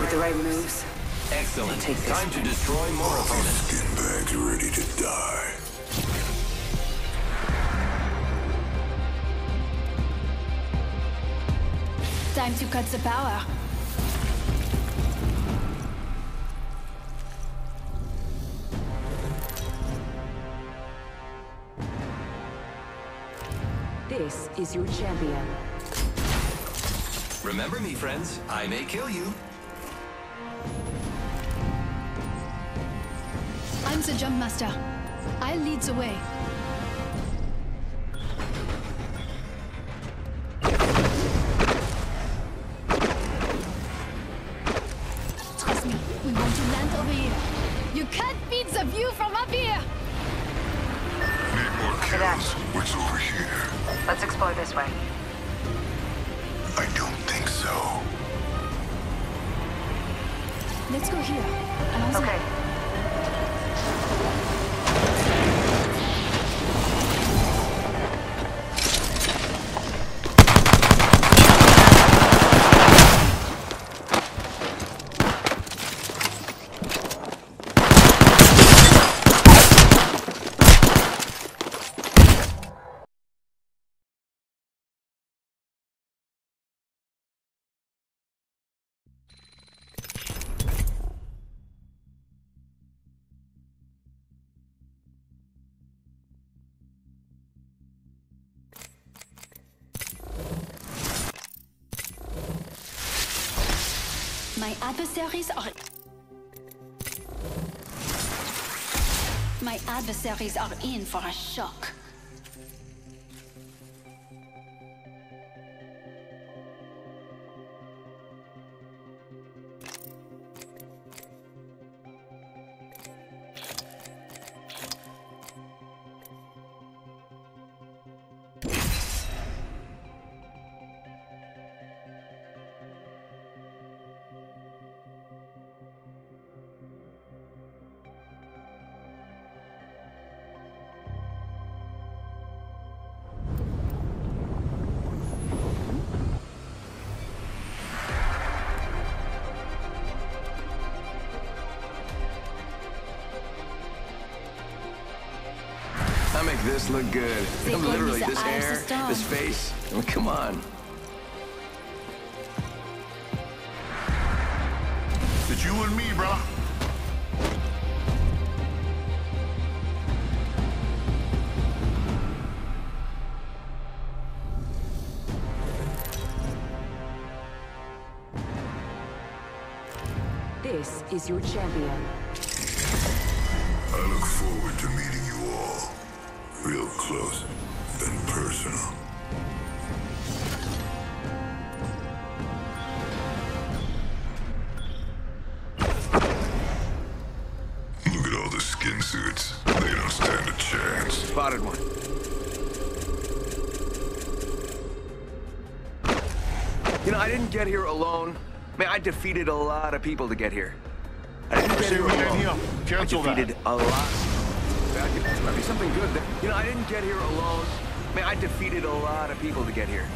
With the right moves, Excellent. Take this. Time to destroy more opponents. Skin bags ready to die. Time to cut the power. Is your champion. Remember me, friends. I may kill you. I'm the jump master. I'll lead the way. Let's this way. My adversaries are... My adversaries are in for a shock. Make this look good. They I'm call me literally this Eye hair, this face. I mean, come on. It's you and me, brother. This is your champion. I look forward to meeting You know, I didn't get here alone. Man, I defeated a lot of people to get here. I didn't get here alone. Cancel I defeated a lot. That might be something good. there. You know, I didn't get here alone. Man, I defeated a lot of people to get here.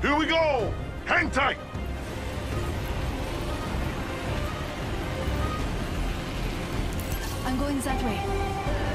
Here we go! Hang tight! I'm going that way.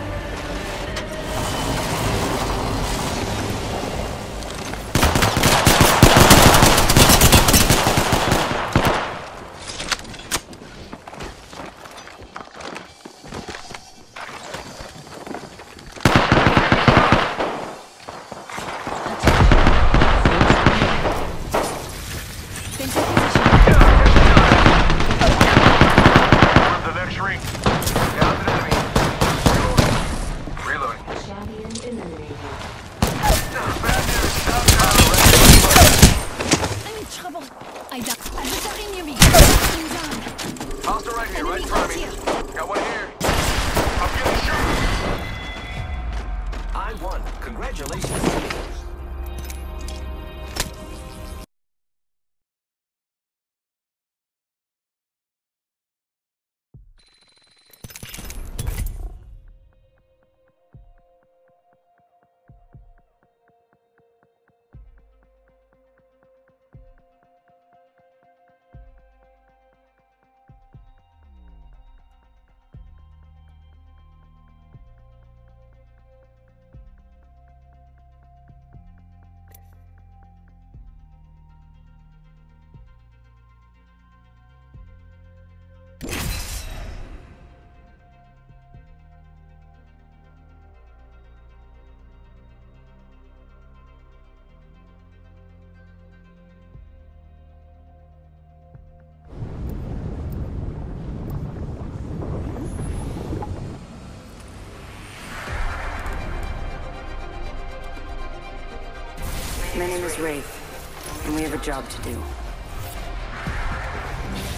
My name is Wraith, and we have a job to do.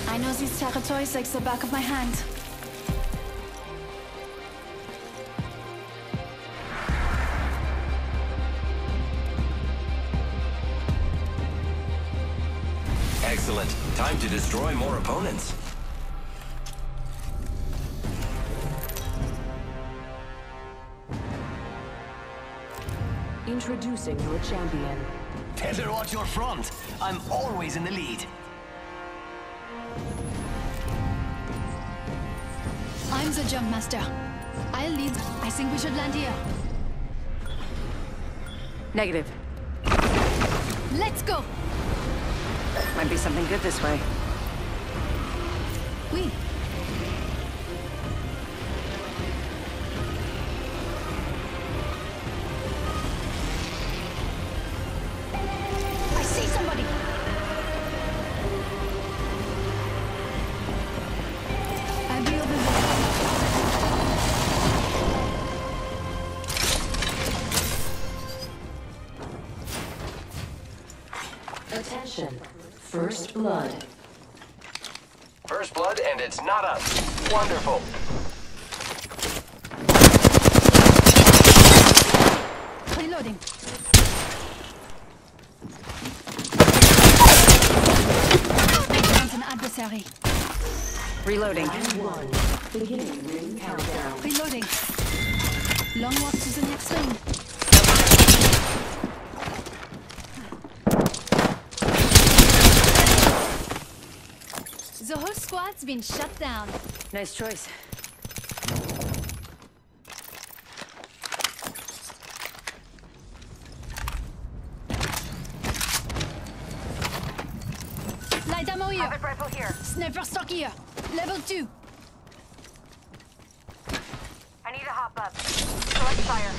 I know these territories like the back of my hand. Excellent. Time to destroy more opponents. Introducing your champion. Better watch your front. I'm always in the lead. I'm the jump master. I'll lead. I think we should land here. Negative. Let's go! Might be something good this way. Oui. Reloading. An adversary. Reloading. One. Beginning ring countdown. Reloading. Long walk to the next ring. The whole squad's been shut down. Nice choice. Light ammo here. Havoc rifle here. Sniper stock here. Level 2. I need a hop up. Select fire.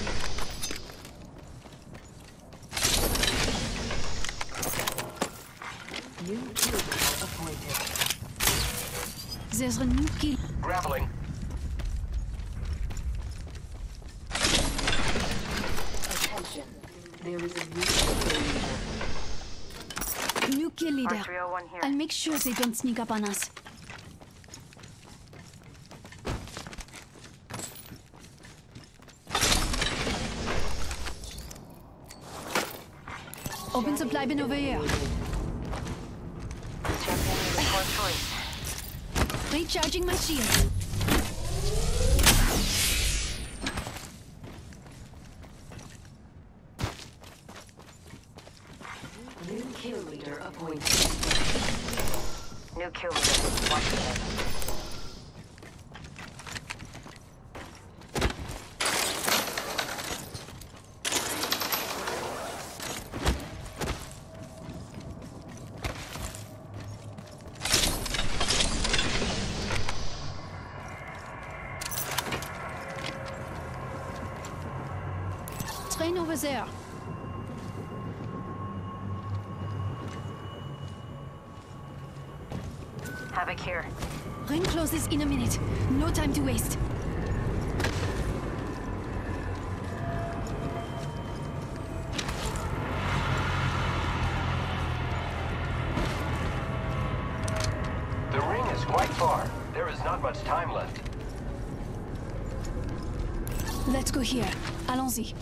New kill appointed. There's a new kill. Grappling. Attention. There is a new kill leader. New kill leader. I'll make sure they don't sneak up on us. Open supply bin over here. Recharging my shield. New kill leader appointed. New kill leader. Watch it. Train over there. Havoc here. Ring closes in a minute. No time to waste. The ring is quite far. There is not much time left. Let's go here. Allons-y.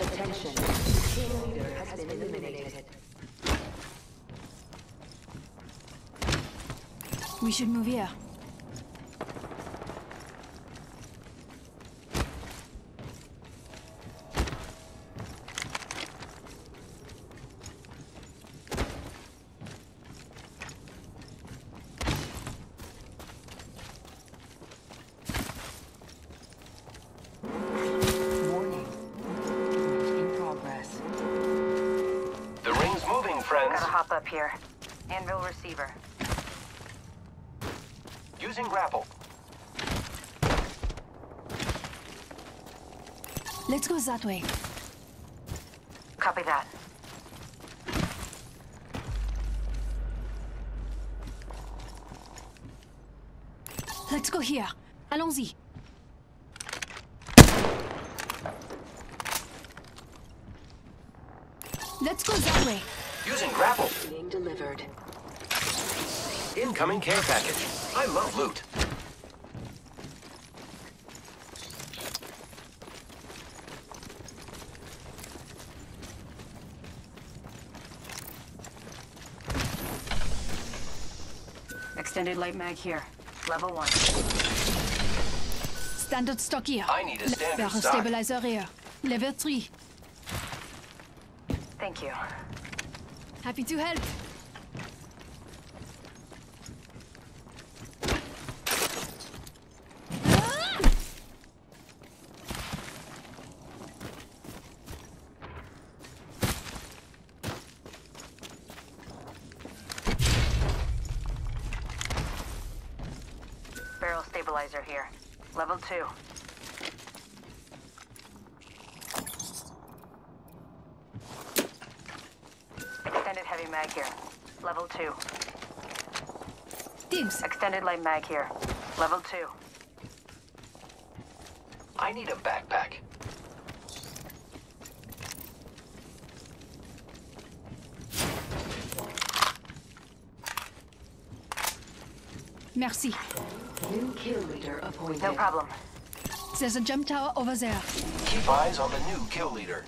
Attention. Kill leader has been eliminated. We should move here. Let's that way. Copy that. Let's go here. Allons-y. Let's go that way. Using grapple. Being delivered. Incoming care package. I love loot. Extended light mag here. Level one. Standard stock here. I need a standard Barrel stock. stabilizer here. Level 3. Thank you. Happy to help. Ah! Barrel stabilizer here. Level two. Extended heavy mag here. Level two. Dibs. Extended light mag here. Level two. I need a backpack. Merci. New kill leader appointed. No problem. There's a jump tower over there. Keep eyes on the new kill leader.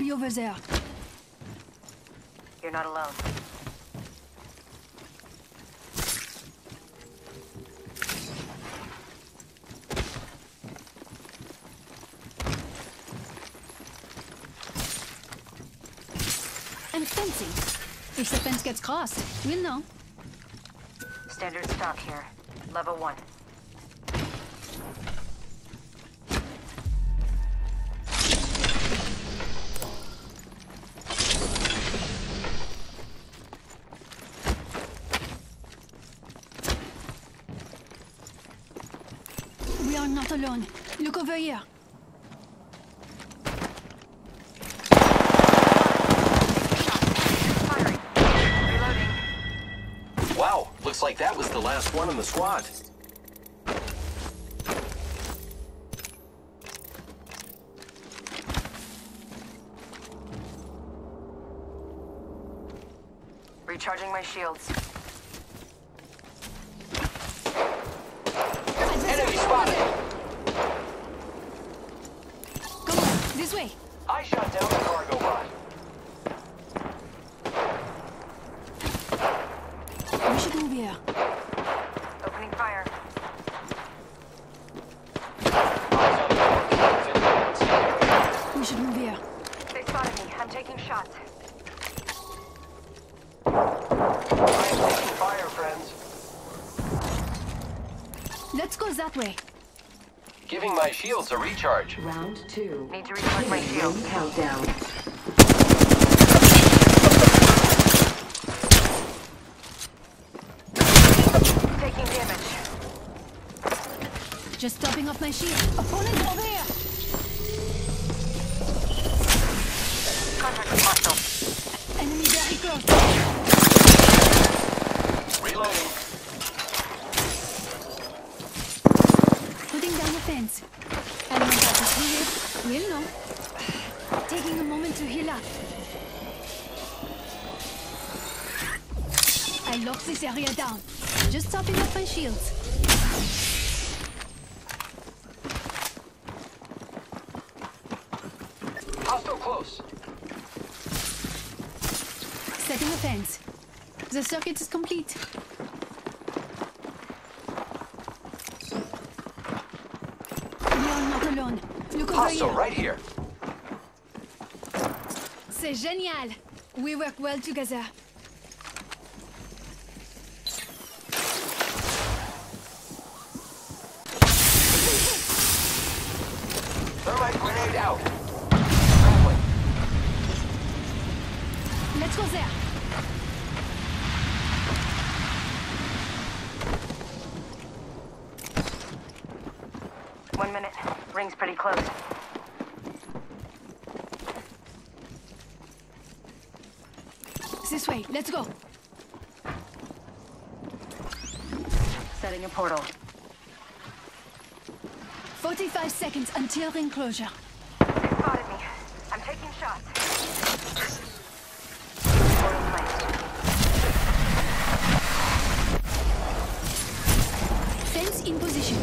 be over there. You're not alone. I'm fencing. If the fence gets crossed, we'll know. Standard stock here. Level 1. I'm not alone. Look over here. Wow, looks like that was the last one in the squad. Recharging my shields. Me. Shots. I am taking fire, friends. Let's go that way. Giving my shields a recharge. Round two. Need to recharge my shield. Countdown. Taking damage. Just topping off my shield. Opponent over here. Contact with hostile. Enemy very close. Reloading. Putting down the fence. Anyone got to see it? We'll know. Taking a moment to heal up. I locked this area down. Just topping off my shields. Hostile close. Setting a fence. The circuit is complete. We are not alone. Look Hostile here. right here. C'est génial. We work well together. Let's go. Setting a portal. 45 seconds until ring closure. They spotted me. I'm taking shots. Portal placed. Fence in position.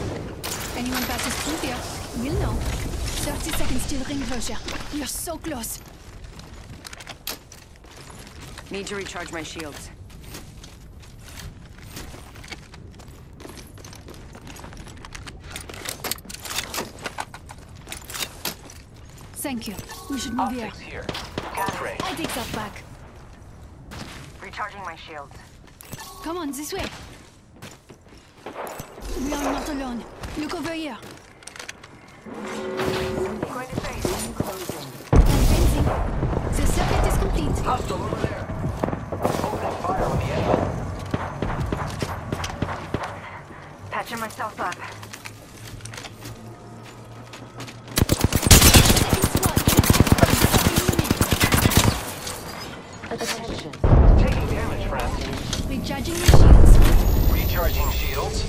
Anyone passes through here, will know. 30 seconds till ring closure. You're so close. Need to recharge my shields. Thank you. We should move here. Optics here. Close range. I take that back. Recharging my shields. Come on, this way. We are not alone. Look over here. Going to face. Closing. I'm fencing. The circuit is complete. Hostile over there. Opening fire on the enemy. Patching myself up. Attention. Taking damage, friend. Recharging my shields. Recharging shields.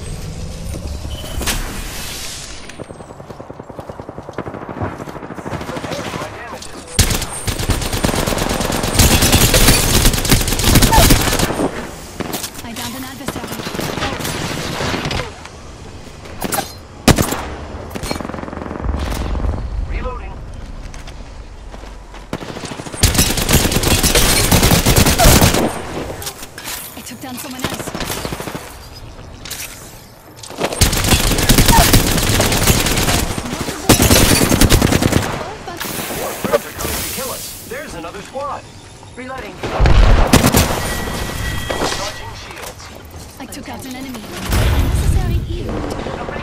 Repairing my damages. I downed an adversary. Reloading. I took down someone else. Oh, but More birds are coming to kill us. There's another squad. Reloading. Charging shields. I took out an enemy. Unnecessary heal. Opening fire. Getting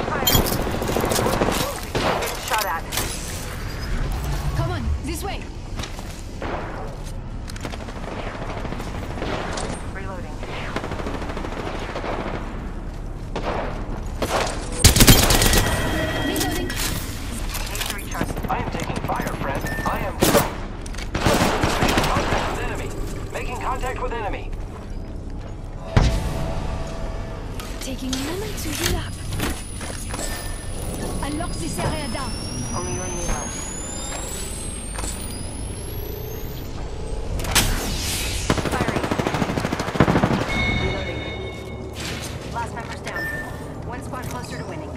closer to winning.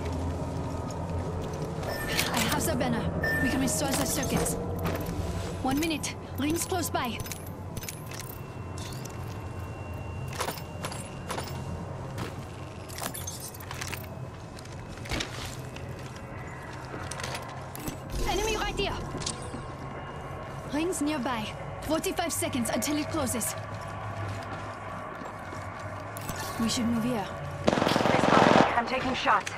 I have the banner. We can restore the circuits. One minute. Rings close by. Enemy right here. Rings nearby. 45 seconds until it closes. We should move here. They spotted me. I'm taking shots.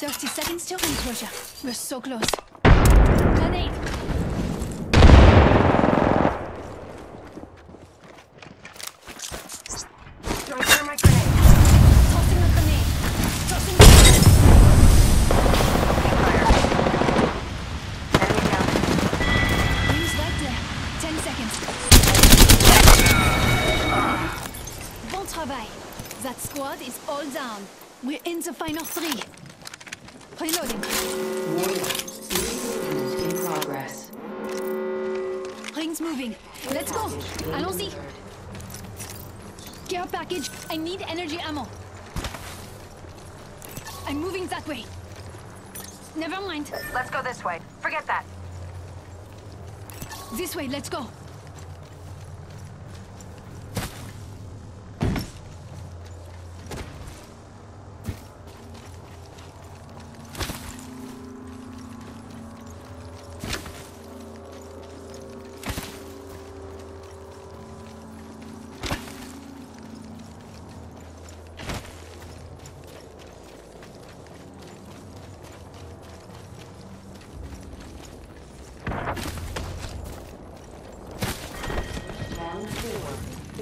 Thirty seconds till ring closure. We're so close. Squad is all down. We're in the final three. Reloading. Warning. Movement in progress. Rings moving. Let's go. Allons-y. Care package. I need energy ammo. I'm moving that way. Never mind. Let's go this way. Forget that. This way, let's go.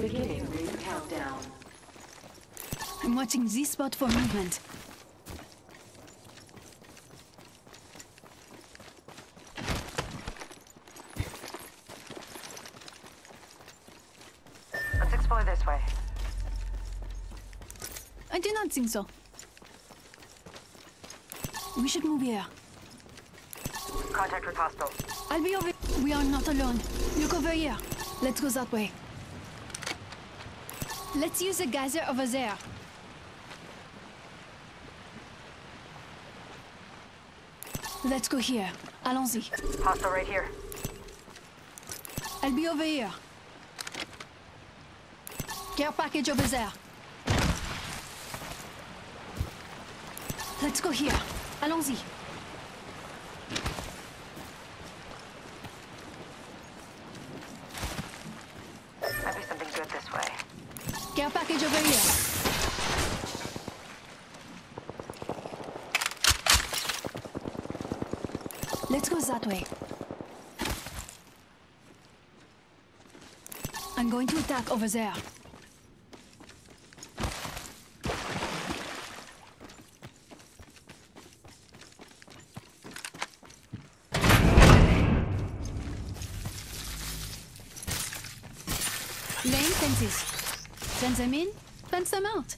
Beginning ring countdown. I'm watching this spot for movement. Let's explore this way. I do not think so. We should move here. Contact with hostile. I'll be over. We are not alone. Look over here. Let's go that way. Let's use the geyser over there. Let's go here. Allons-y. Hostile right here. I'll be over here. Care package over there. Let's go here. Allons-y. Might be something good this way. Care package over here. Let's go that way. I'm going to attack over there. Laying fences. Fence them in, fence them out.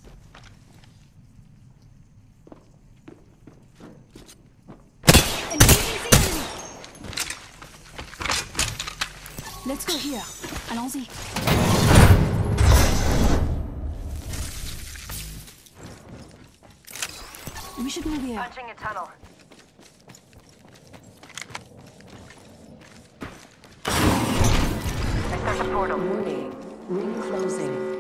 Engaging the enemy. Let's go here. Allons-y. We should move here. Punching a tunnel. I start the portal. Warning. Ring closing.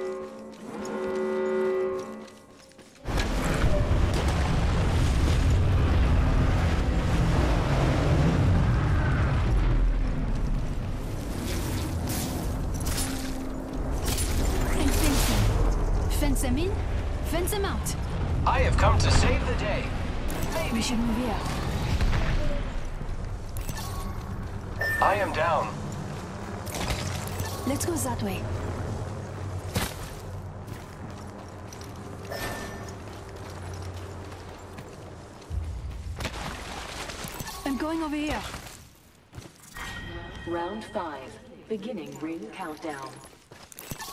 Should move here. I am down. Let's go that way. I'm going over here. Round five. Beginning ring countdown.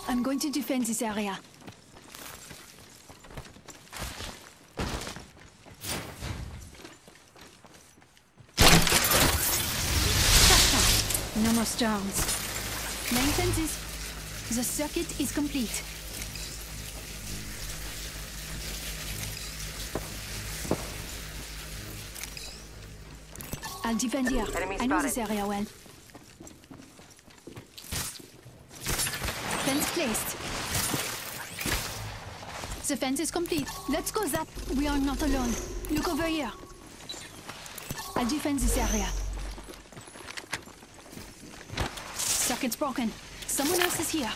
I'm going to defend this area. Shut No more stones. Nine fences. The circuit is complete. I'll defend here. Enemy I know spotted. this area well. Fence placed. The fence is complete. Let's go that. We are not alone. Look over here. I'll defend this area. Circuit's broken. Someone else is here.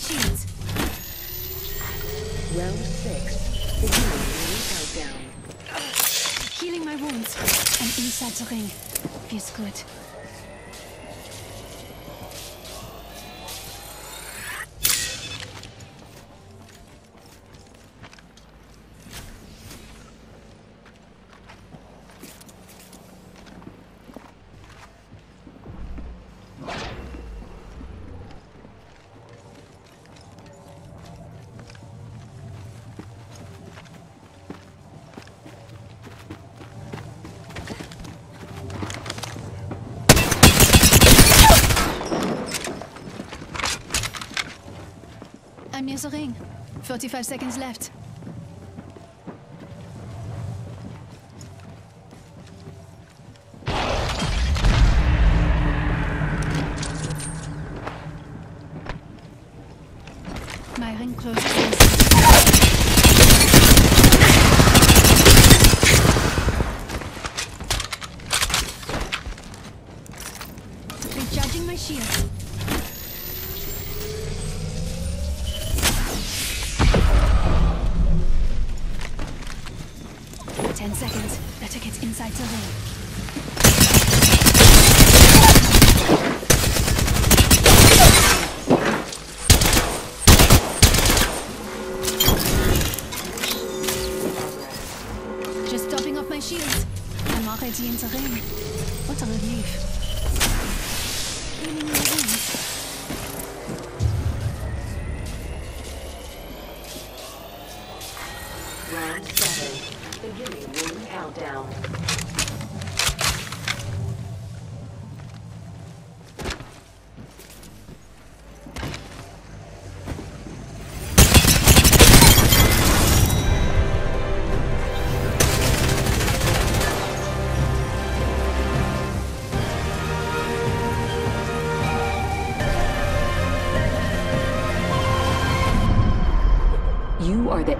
Shields. Round six. Beginning ring countdown. Healing my wounds. I'm inside the ring. Feels good. Time near the ring. 45 seconds left. Already in the ring. What a relief.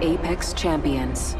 Apex Champions.